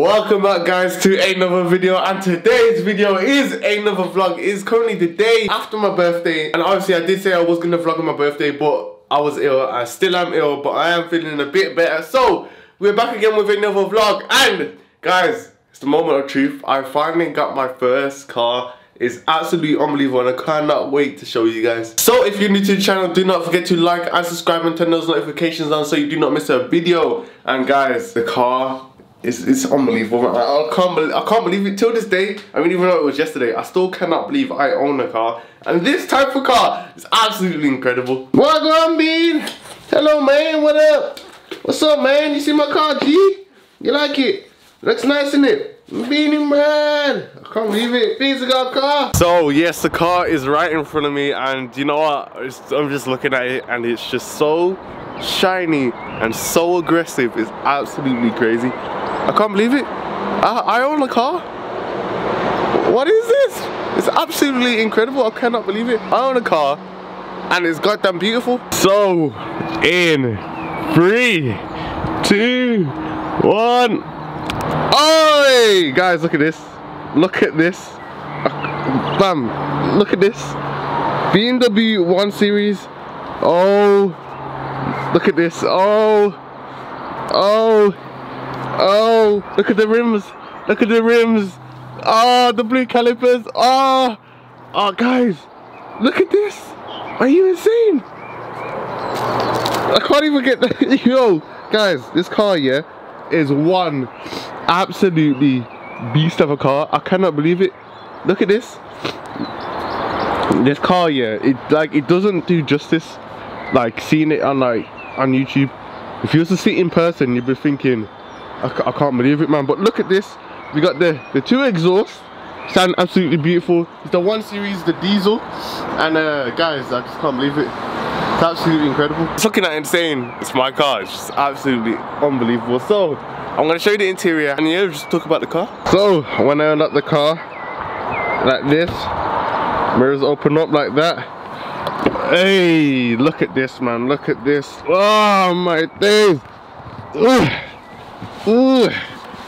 Welcome back guys to another video and today's video is another vlog. It is currently the day after my birthday and obviously I did say I was going to vlog on my birthday but I was ill. I still am ill but I am feeling a bit better. So we're back again with another vlog and guys it's the moment of truth. I finally got my first car It's absolutely unbelievable and I cannot wait to show you guys. So if you're new to the channel, do not forget to like and subscribe and turn those notifications on so you do not miss a video. And guys, the car it's, it's unbelievable. I, I can't believe I can't believe it till this day. I mean, even though it was yesterday, I still cannot believe I own a car. And this type of car is absolutely incredible. What going Bean? Hello, man. What up? What's up, man? You see my car, G? You like it? Looks nice, in it? Beanie man! I can't believe it. Beans got a car. So yes, the car is right in front of me, and you know what? I'm just looking at it, and it's just so shiny and so aggressive. It's absolutely crazy. I can't believe it. I, I own a car. What is this? It's absolutely incredible. I cannot believe it. I own a car and it's goddamn beautiful. So, in three, two, one. Oh, guys, look at this. Look at this. Bam. Look at this. BMW 1 Series. Oh. Look at this. Oh. Oh. Oh, look at the rims. Look at the rims. Oh, the blue calipers. Oh, oh, guys, look at this. Are you insane? I can't even get the, yo, guys, this car, yeah, is one absolutely beast of a car. I cannot believe it. Look at this. This car, yeah, it like it doesn't do justice. Like seeing it on like on YouTube. If you was to see it in person, you'd be thinking, I, I can't believe it, man. But look at this. We got the, the two exhausts. Sound absolutely beautiful. It's the one series, the diesel. And uh, guys, I just can't believe it. It's absolutely incredible. It's looking at insane. It's my car. It's just absolutely unbelievable. So, I'm gonna show you the interior and yeah, just talk about the car. So, when I unlock the car, like this, mirrors open up like that. Hey, look at this, man. Look at this. Oh, my days. Ugh. Ooh,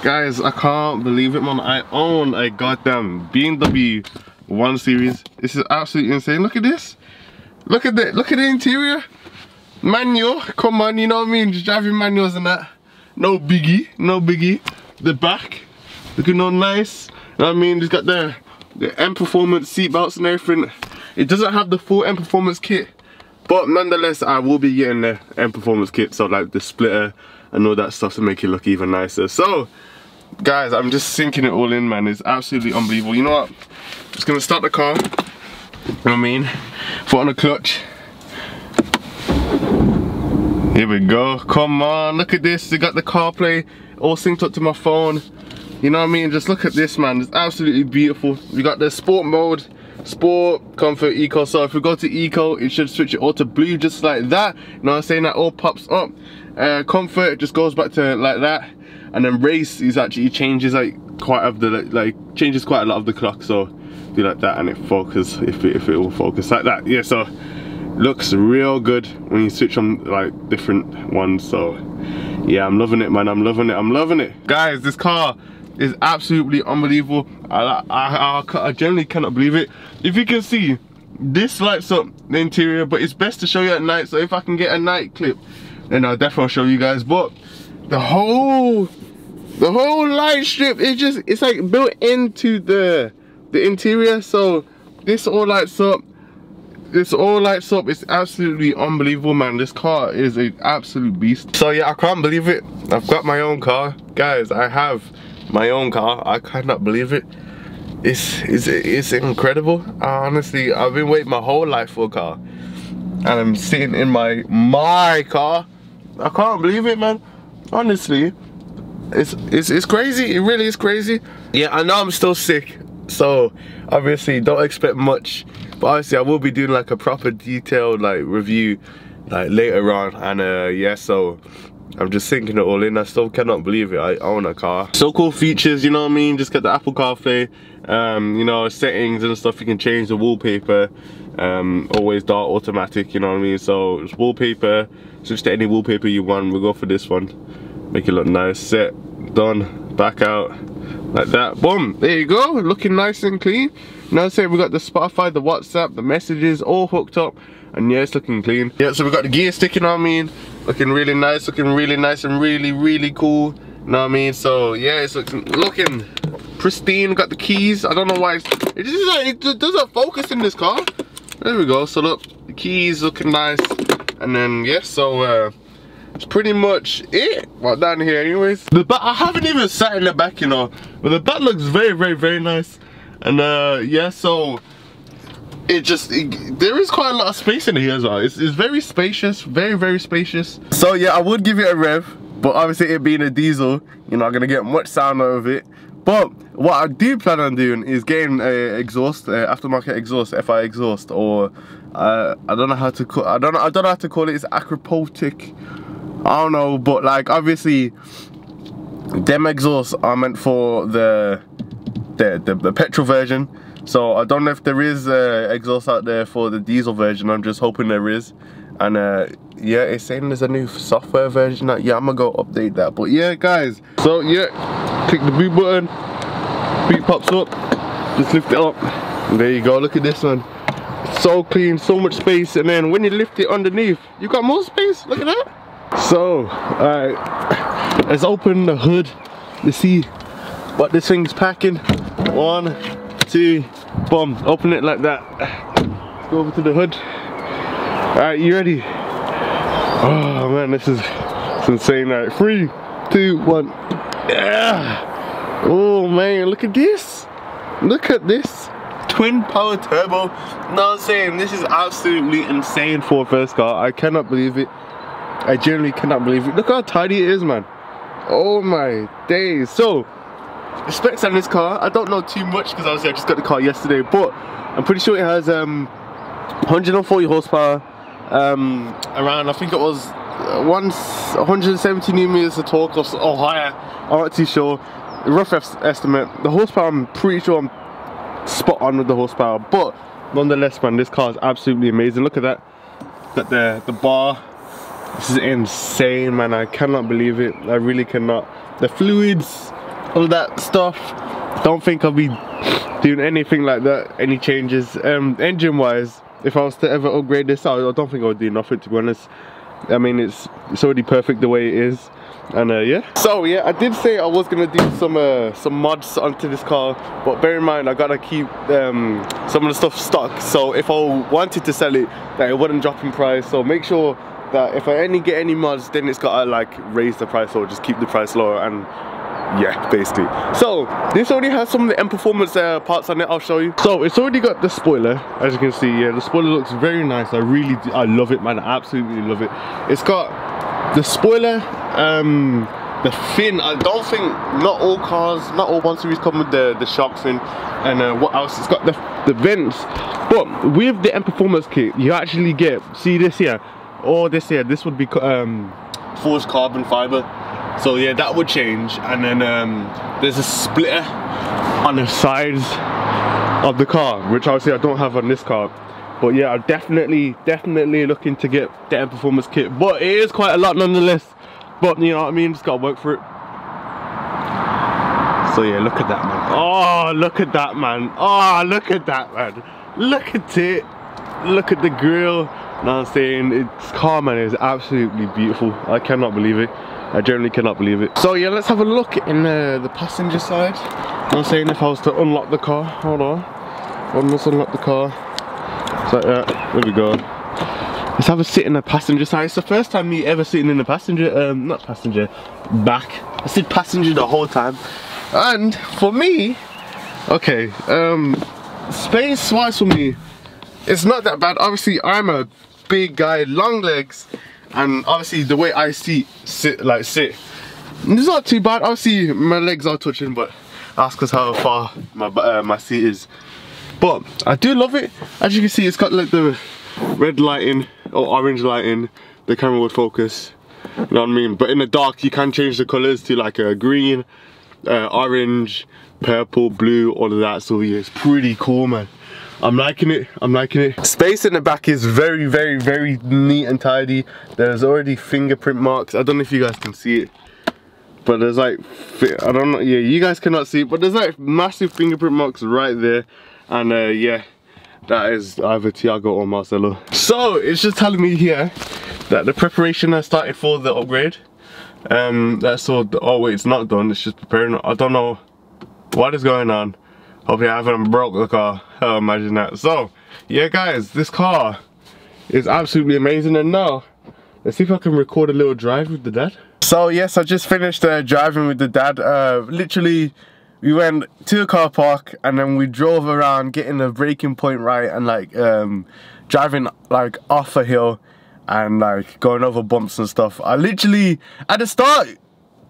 guys, I can't believe it, man. I own a goddamn BMW 1 Series. This is absolutely insane. Look at this. Look at the look at the interior. Manual. Come on, you know what I mean? Just driving manuals and that. No biggie, no biggie. The back, looking all nice. You know what I mean? It's got the the M Performance seat belts and everything. It doesn't have the full M Performance kit, but nonetheless, I will be getting the M Performance kit. So like the splitter, and all that stuff to make it look even nicer. So, guys, I'm just sinking it all in, man. It's absolutely unbelievable. You know what? I'm Just gonna start the car. You know what I mean? Foot on the clutch. Here we go. Come on, look at this. They got the CarPlay all synced up to my phone. You know what I mean? Just look at this, man. It's absolutely beautiful. We got the sport mode, sport, comfort, eco. So if we go to eco, it should switch it all to blue just like that. You know what I'm saying? That all pops up uh, comfort just goes back to like that. And then race is actually changes like quite of the like changes quite a lot of the clock. So do like that and it focus if it, if it will focus like that. Yeah so looks real good when you switch on like different ones. So yeah i'm loving it man. I'm loving it. I'm loving it. Guys this car is absolutely unbelievable. I, I, I, I generally cannot believe it. If you can see this lights up the interior but it's best to show you at night. So if i can get a night clip and I'll definitely show you guys. But the whole the whole light strip is just it's like built into the the interior. So this all lights up. This all lights up. It's absolutely unbelievable, man. This car is an absolute beast. So yeah, I can't believe it. I've got my own car, guys. I have my own car. I cannot believe it. It's it's it's incredible. honestly, I've been waiting my whole life for a car, and I'm sitting in my my car I can't believe it, man. Honestly, it's it's it's crazy. It really is crazy. Yeah, I know I'm still sick, so obviously don't expect much. But obviously, I will be doing like a proper detailed like review like later on, and uh, yeah, so. I'm just sinking it all in. I still cannot believe it. I own a car. So cool features, you know what I mean? Just get the Apple CarPlay, um, you know, settings and stuff. You can change the wallpaper. Um, always dark automatic, you know what I mean? So it's wallpaper, switch to any wallpaper you want. We'll go for this one. Make it look nice. Set, done. back out like that. Boom, there you go, looking nice and clean. Now say we got the Spotify, the WhatsApp, the messages all hooked up and yeah, it's looking clean. Yeah, so we got the gear sticking on me, looking really nice, looking really nice and really, really cool. You know what I mean? So yeah, it's looking, looking pristine. Got the keys. I don't know why it just it doesn't focus in this car. There we go. So look, the keys looking nice. And then yeah, so uh, it's pretty much it. Well, down here anyways. The back, I haven't even sat in the back, you know. But the back looks very, very, very nice. And uh, yeah, so it just it, there is quite a lot of space in here as well it's, it's very spacious very very spacious so yeah i would give it a rev but obviously it being a diesel you're not gonna get much sound out of it but what I do plan on doing is getting a exhaust, a aftermarket exhaust, FI exhaust, or uh, I don't know how to call. I don't. I don't know how to call it. It's Akrapovic. I don't know, but like obviously, them exhausts are meant for the the the, the petrol version. So I don't know if there is uh, exhaust out there for the diesel version. I'm just hoping there is. And uh, yeah, it's saying there's a new software version. That, yeah, I'm gonna go update that. But yeah, guys. So yeah click the boot button, boot pops up, just lift it up. There you go, look at this one. So clean, so much space, and then when you lift it underneath, you got more space, look at that. So, alright, let's open the hood to see what this thing's packing. One, two, boom, open it like that. Go over to the hood. Alright, you ready? Oh man, this is, is insane. Alright, three, two, one. Yeah. Oh man, look at this. Look at this. Twin power turbo. No, I'm saying this is absolutely insane for a first car. I cannot believe it. I genuinely cannot believe it. Look how tidy it is, man. Oh my days. So, the specs on this car, I don't know too much because obviously I just got the car yesterday, but I'm pretty sure it has um, 140 horsepower, um, around, I think it was once 170 newton meters of torque or, or higher. I'm not too sure. Rough estimate. The horsepower, I'm pretty sure I'm spot on with the horsepower, but nonetheless, man, this car is absolutely amazing. Look at that. Got the the bar. This is insane, man. I cannot believe it. I really cannot. The fluids, all that stuff. Don't think I'll be doing anything like that. Any changes. Um, engine wise, if I was to ever upgrade this, I don't think I would do nothing to be honest. I mean, it's it's already perfect the way it is. And uh, yeah. So yeah, I did say I was gonna do some uh, some mods onto this car, but bear in mind I gotta keep um, some of the stuff stock So if I wanted to sell it, that it wouldn't drop in price. So make sure that if I only get any mods, then it's gotta like raise the price or just keep the price lower and yeah basically. So this already has some of the M performance uh, parts on it I'll show you. So it's already got the spoiler as you can see yeah the spoiler looks very nice. I really do, I love it man. I absolutely love it. It's got the spoiler um the fin. I don't think not all cars not all one series come with the the shark fin and uh, what else? It's got the the vents. But with the M performance kit you actually get see this here? Or this here. This would be um forged carbon fiber so yeah, that would change. And then um, there's a splitter on the sides of the car, which obviously I don't have on this car. But yeah, I'm definitely, definitely looking to get the M Performance kit. But it is quite a lot nonetheless. But you know what I mean, just gotta work for it. So yeah, look at that man. Oh, look at that man. Oh, look at that man. Look at it. Look at the grill. Now I'm saying, it's car man is absolutely beautiful. I cannot believe it. I generally cannot believe it. So yeah, let's have a look in uh, the passenger side. I'm saying if I was to unlock the car, hold on. I must unlock the car. It's like that, there we go. Let's have a sit in the passenger side. It's the first time me ever sitting in the passenger, um, not passenger, back. I said passenger the whole time. And for me, okay, um, space wise for me, it's not that bad. Obviously, I'm a big guy, long legs and obviously the way I see sit like sit it's not too bad. Obviously my legs are touching but ask us how far my uh, my seat is. But I do love it. As you can see it's got like the red lighting or orange lighting the camera would focus you know what I mean? But in the dark you can change the colors to like a green uh, orange purple blue all of that. So yeah it's pretty cool man I'm liking it, I'm liking it. Space in the back is very, very, very neat and tidy. There's already fingerprint marks. I don't know if you guys can see it. but there's like I don't know yeah you guys cannot see but there's like massive fingerprint marks right there and uh, yeah that is either Thiago or Marcelo so it's just telling me here that the preparation has started for the upgrade um that's all oh wait it's not done it's just preparing I don't know what is going on hopefully I haven't broke the car imagine that so yeah guys this car is absolutely amazing and now let's see if I can record a little drive with the dad so yes, I just finished uh, driving with the dad. Uh, literally, we went to a car park and then we drove around getting the braking point right and like um, driving like off a hill and like going over bumps and stuff. I literally, at the start,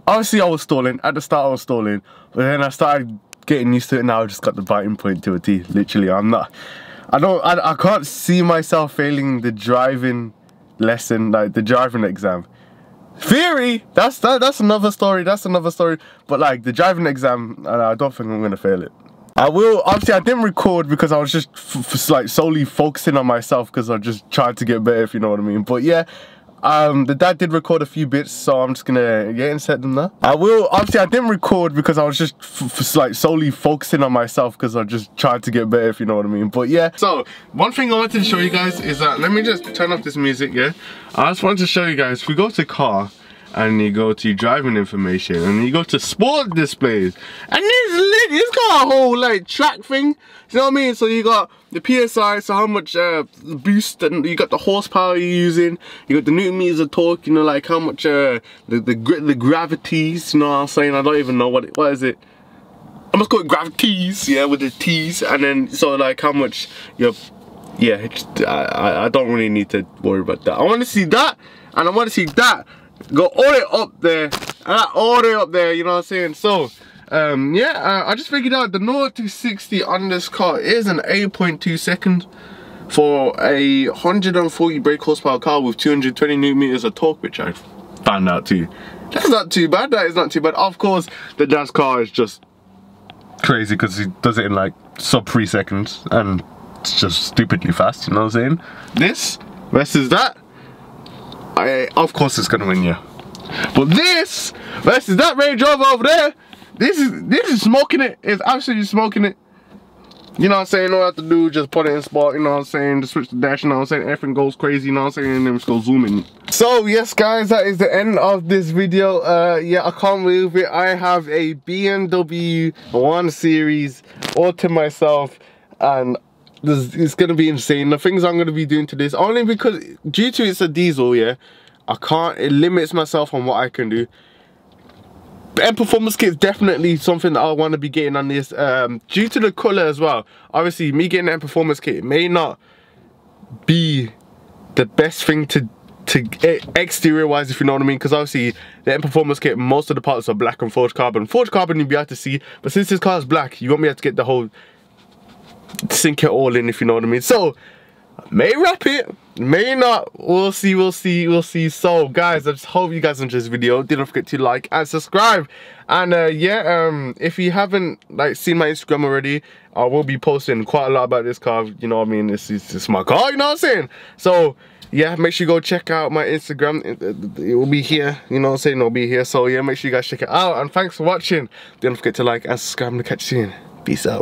obviously I was stalling. At the start I was stalling, but then I started getting used to it now I just got the biting point to a T. Literally, I'm not, I don't, I, I can't see myself failing the driving lesson, like the driving exam. Theory, that's that, that's another story. That's another story. But like the driving exam, I don't think I'm gonna fail it. I will. Obviously, I didn't record because I was just like solely focusing on myself because I just tried to get better, if you know what I mean. But yeah, um, the dad did record a few bits, so I'm just gonna get and set them there. I will, obviously I didn't record because I was just like solely focusing on myself because I just tried to get better, if you know what I mean. But yeah. So, one thing I wanted to show you guys is that, let me just turn off this music, yeah? I just wanted to show you guys, if we go to car, and you go to driving information and you go to sport displays. And this it's got a whole like track thing. You know what I mean? So you got the PSI so how much uh, boost and you got the horsepower you're using. You got the newton meters of torque you know like how much uh, the, the the gravities you know what I'm saying? I don't even know what it, what is it? I must call it gravities yeah with the T's. And then so like how much your yeah I, I don't really need to worry about that. I want to see that and I want to see that go all way up there. And all the way up there you know what i'm saying? So um yeah uh, i just figured out the 0 to 60 on this car is an 8.2 second for a 140 brake horsepower car with 220 newton meters of torque which i found out too that's not too bad that is not too bad. Of course the dad's car is just crazy because he does it in like sub three seconds and it's just stupidly fast you know what i'm saying? This versus that I, of course it's gonna win you. But this versus that Range Rover over there, this is this is smoking it. It's absolutely smoking it. You know what I'm saying? All I have to do just put it in spot, you know what I'm saying? Just switch the dash, you know what I'm saying? Everything goes crazy, you know what I'm saying? And then just go zooming. So yes guys, that is the end of this video. Uh yeah, I can't believe it. I have a BMW 1 Series all to myself and it's gonna be insane. The things i'm gonna be doing to this only because due to it's a diesel yeah i can't it limits myself on what i can do. And performance kit is definitely something that I want to be getting on this um, due to the color as well. Obviously me getting that performance kit may not be the best thing to to exterior wise if you know what I mean because obviously the M performance kit most of the parts are black and forged carbon. Forged carbon you'll be able to see but since this car is black you won't be able to get the whole sink it all in if you know what I mean. So, may wrap it, may not, we'll see, we'll see, we'll see. So guys, I just hope you guys enjoyed this video. Don't forget to like and subscribe. And uh, yeah, um, if you haven't like seen my Instagram already, I will be posting quite a lot about this car. You know what I mean? This is, my car, you know what I'm saying? So yeah, make sure you go check out my Instagram. It, will be here, you know what I'm saying? It'll be here. So yeah, make sure you guys check it out. And thanks for watching. Don't forget to like and subscribe and catch you soon. Peace out.